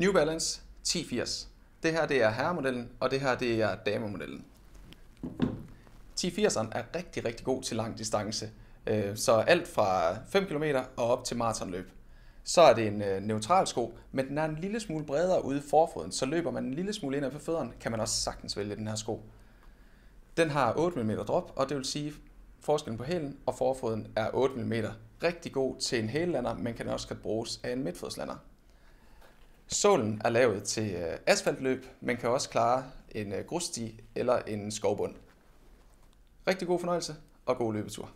New Balance 1080. Det her det er herremodellen, og det her det er damemodellen. 1080'eren er rigtig, rigtig god til lang distance. Øh, så alt fra 5 km og op til maratonløb. Så er det en øh, neutral sko, men den er en lille smule bredere ude i forfoden, så løber man en lille smule ind ad fødderne, kan man også sagtens vælge den her sko. Den har 8 mm drop, og det vil sige, forskellen på hælen og forfoden er 8 mm. Rigtig god til en hællander, men kan også godt bruges af en midtfodslander. Sålen er lavet til øh, asfaltløb, men kan også klare en øh, grussti eller en skovbund. Rigtig god fornøjelse og god løbetur.